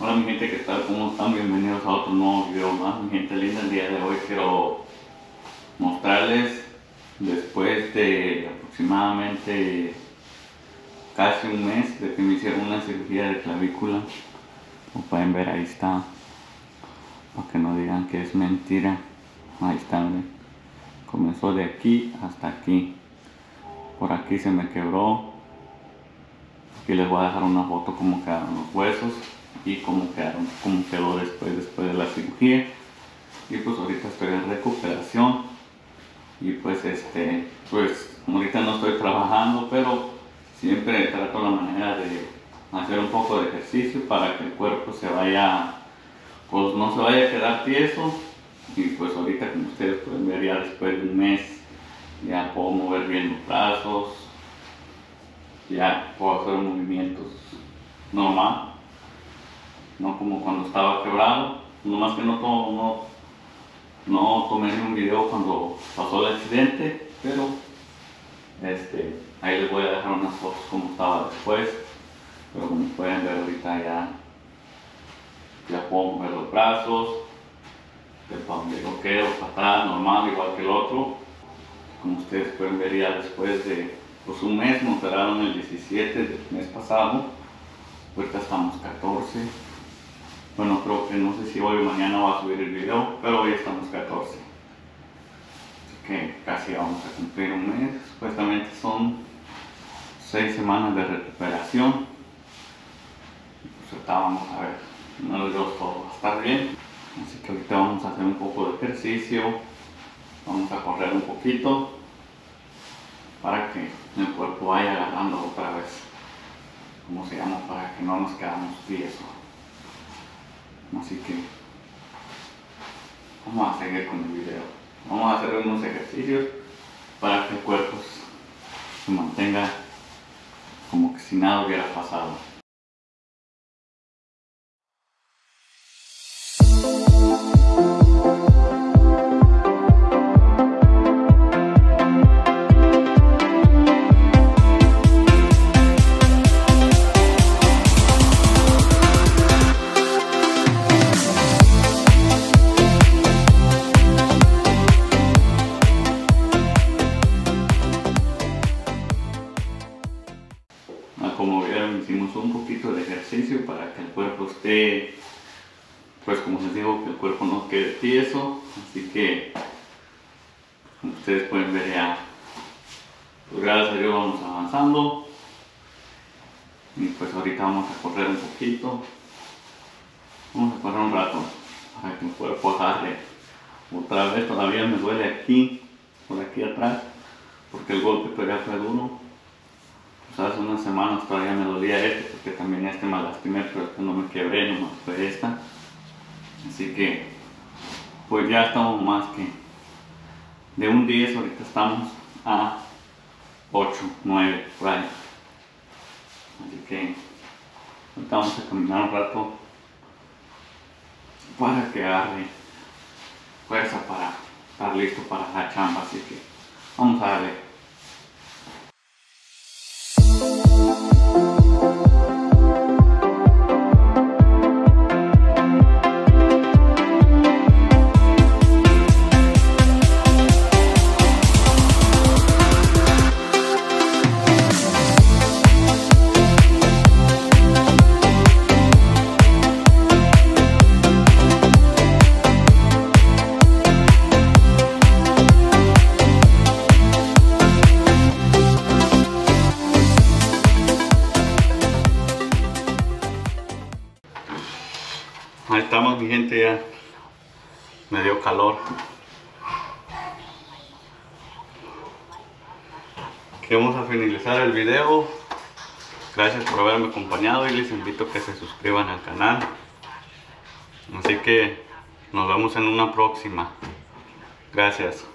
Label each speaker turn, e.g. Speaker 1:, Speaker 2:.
Speaker 1: Hola mi gente, ¿qué tal? ¿Cómo están? Bienvenidos a otro nuevo video más. Mi gente linda, el día de hoy quiero mostrarles después de aproximadamente casi un mes de que me hicieron una cirugía de clavícula. Como pueden ver, ahí está. Para que no digan que es mentira. Ahí está. Comenzó de aquí hasta aquí. Por aquí se me quebró. Aquí les voy a dejar una foto cómo quedaron los huesos y cómo, quedaron, cómo quedó después, después de la cirugía. Y pues ahorita estoy en recuperación. Y pues este, pues ahorita no estoy trabajando, pero siempre trato la manera de hacer un poco de ejercicio para que el cuerpo se vaya, pues no se vaya a quedar tieso. Y pues ahorita como ustedes pueden ver ya después de un mes, ya puedo mover bien los brazos, ya puedo hacer movimientos normal no como cuando estaba quebrado, nomás que no, no, no tomé un video cuando pasó el accidente, pero este, ahí les voy a dejar unas fotos como estaba después, pero como pueden ver ahorita ya, ya puedo mover los brazos, para donde lo quedo, atrás, normal, igual que el otro, como ustedes pueden ver ya después de pues, un mes, nos el 17 del mes pasado, ahorita estamos 14, bueno, creo que no sé si hoy o mañana va a subir el video, pero hoy estamos 14. Así que casi vamos a cumplir un mes. Supuestamente son 6 semanas de recuperación. Pues ahorita vamos a ver. No les digo todo va a estar bien. Así que ahorita vamos a hacer un poco de ejercicio. Vamos a correr un poquito para que el cuerpo vaya agarrando otra vez. ¿Cómo se llama? Para que no nos quedamos tiesos. Así que vamos a seguir con el video. Vamos a hacer unos ejercicios para que el cuerpo se mantenga como que si nada hubiera pasado. Para que el cuerpo esté pues como les digo que el cuerpo no quede tieso. Así que como ustedes pueden ver ya pues gracias a vamos avanzando. Y pues ahorita vamos a correr un poquito. Vamos a correr un rato para que el cuerpo agarre otra vez. Todavía me duele aquí por aquí atrás porque el golpe todavía fue duro hace unas semanas todavía me dolía este porque también este me lastimé, pero este no me quebré, nomás fue esta. Así que, pues ya estamos más que de un 10, ahorita estamos a 8, 9, por ahí. Así que, ahorita vamos a caminar un rato para que agarre fuerza para estar listo para la chamba. Así que, vamos a darle. Ahí estamos mi gente ya. Me dio calor. Queremos a finalizar el video. Gracias por haberme acompañado y les invito a que se suscriban al canal. Así que nos vemos en una próxima. Gracias.